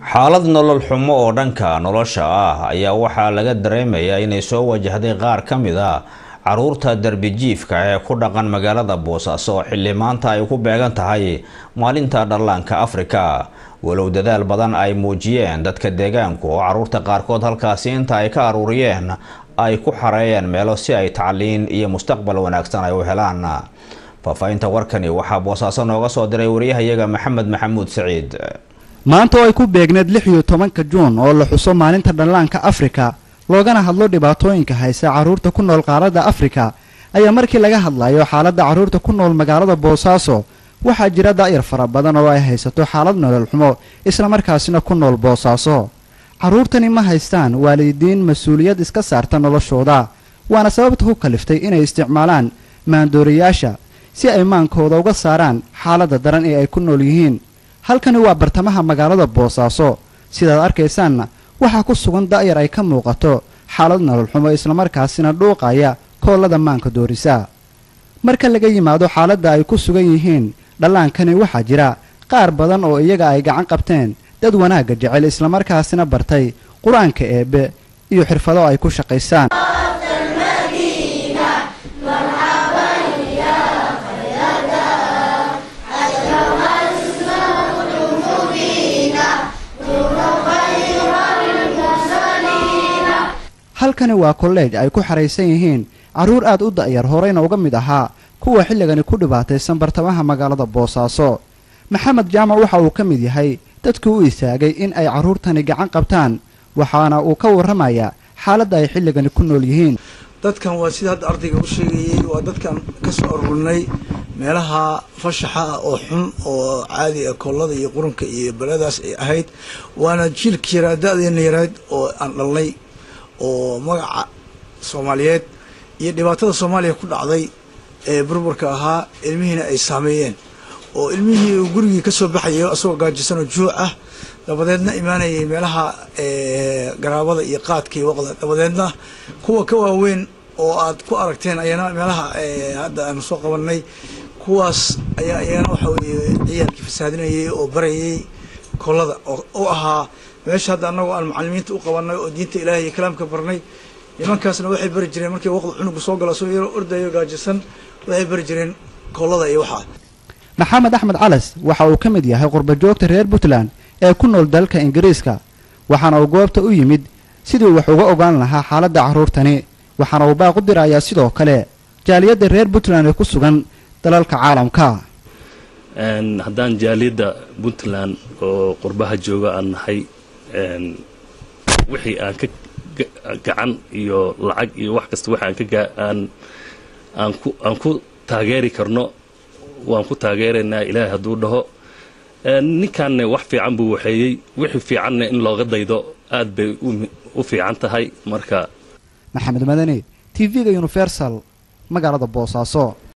xaalad nolol xumo oo dhanka nolosha ah ayaa waxaa laga dareemayaa inay soo wajahday qaar ka mid a carruurta darbijiifka ee ku dhaqan magaalada boosaaso oo xilli maanta ay ku beegan tahay maalinta dhallaanka afrika. Walow dadaal badan ay muujiyeen dadka deegaanku oo carruurta qaarkood halkaasi inta ay ka aruuriyeen ay ku xareeyeen meelo si ay tacliin iyo mustaqbal wanaagsan ay u helaan. Faahfaahinta warkani waxaa boosaaso nooga soo diray wariyahayaga maxamed maxamuud saciid maanta oo ay ku beegneed lix iyo tobanka juun oo la xuso maalinta dhallaanka afrika loogana hadlo dhibaatooyinka haysa carruurta ku nool qaaradda afrika. Ayaa markii laga hadlayo xaaladda carruurta ku nool magaalada boosaaso waxaa jira daa'ir fara badan oo ay haysato xaalad nolol xumo islamarkaasina ku nool boosaaso carruurtani ma haystaan waalidiin mas'uuliyad iska saarta noloshooda. Waana sababta ku kaliftay inay isticmaalaan maandoorayaasha si ay maankooda uga saaraan xaaladda daran ee ay ku nool yihiin halkani waa bartamaha magaalada boosaaso. Sidaad arkaysaanna waxaa ku sugan da'yar ay ka muuqato xaalad nolol xumo islamarkaasina dhuuqaya koollada maanka doorisa. Marka laga yimaado xaaladda ay ku sugan yihiin dhallaankani waxaa jira qaar badan oo iyaga ay gacan qabteen dad wanaagga jecel islamarkaasina bartay qur'aanka eebbe iyo xirfado ay ku shaqaysaan halkani waa kolleej ay ku xaraysan yihiin. Carruur aad u da'yar horeyna uga mid ahaa kuwa xilligani ku dhibaataysan bartamaha magaalada boosaaso. Maxamed jaamac waxa uu ka mid yahay dadkii u istaagay in ay carruurtani gacan qabtaan waxaana uu ka warramayaa xaaladda ay xilligani ku nool yihiin. Dadkan waa sida hadda ardayga u sheegayey waa dadkan ka soo aruurnay meelaha fashaxa ah oo xun oo caadi ah kollada iyo qurunka iyo baladaas ay ahayd waana jiilka yaraa da-deena yarayd oo aan dhalnay oo magaca soomaaliyeed iyo dhibaatada soomaaliya ku dhacday ee burburka ahaa ilmihiina ay saameeyeen. Oo ilmihii uu gurigii ka soo baxayay asagoo gaajisanoo juuc ah dabadeedna imaanayay meelaha garaabada iyo qaadka iyo waqda. Dabadeedna kuwa ka waaweyn oo aad ku aragteen ayana meelaha hadda aanu soo qabanay kuwaas ayaa ayana waxa weeye ciyaalkii fasaadinayay oo barayay kollada oo ahaa meesha hadda annagoo aan macalimiinta u qabanay oo diinta ilaahay iyo kalaamka barnay nimankaasna waxay bari jireen markii waqti cunugu soo gala soo yaro ordayo gaajisan waxay bari jireen kollada iyo waxaa maxamed axmed calas waxa uu ka mid yahay qurbajoogta reer puntland ee ku nool dalka ingiriiska waxaana uu goobta u yimid sidii wax uga ogaan lahaa xaaladda carruurtani waxaana uu baaq u dirayaa sidoo kale jaaliyadda reer puntland ee ku sugan dalalka caalamka. Haddaan jaaliyadda puntland oo qurbaha jooga aan nahay wixii aan ka gacan iyo lacag iyo wax kasta wax aan ka aan ku taageeri karno waan ku taageeraynaa ilaahay hadduu dhaho. Ninkanne wax fiican buu waxeeyey. Wixii fiicanna in looga daydo aad bay u fiican tahay. Marka maxamed madani t v-ga universal magaalada boosaaso